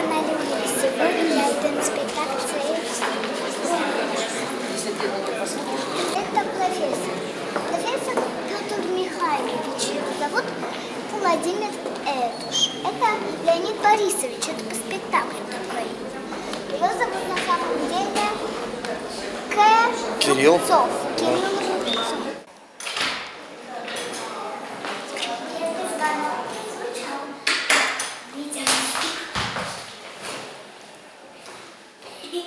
канале Уля. Сегодня я иду на спектакль своей Это профессор. Профессор Петр Михайлович. Его зовут Владимир Этуш. Это Леонид Борисович. Это по спектаклю такой. Его зовут на самом деле К. Кирилл. Кирилл Ooh,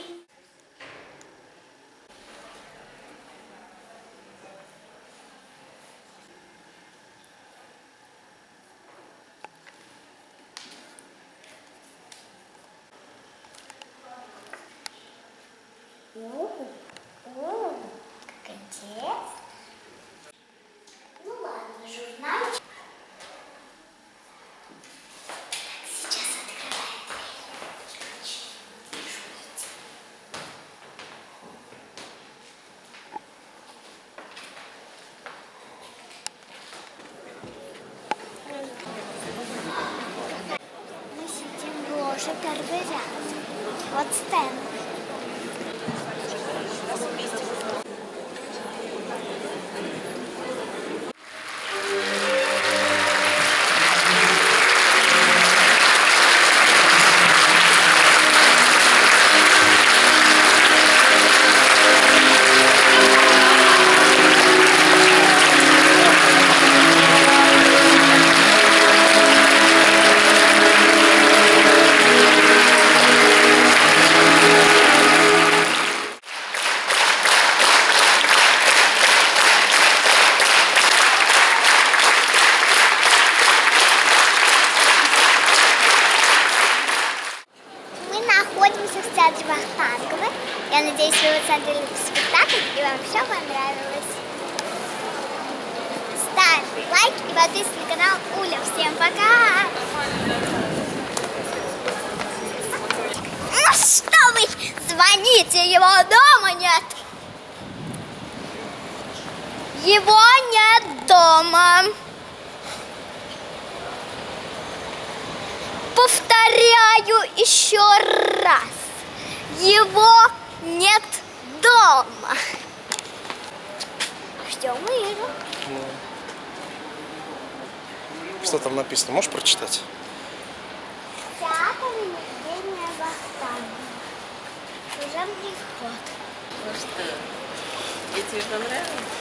ooh, good kiss. Słyszę pierwszy театре Вахтангова. Я надеюсь, вы оценили спектакль и вам все понравилось. Ставь лайк и подписывайся на канал Уля. Всем пока! Ну что вы звоните, его дома нет! Его нет дома. Повторяю еще раз. Его нет дома. Ждем Иру. Что там написано? Можешь прочитать? Театр Евгения. Ну что, и тебе понравилось?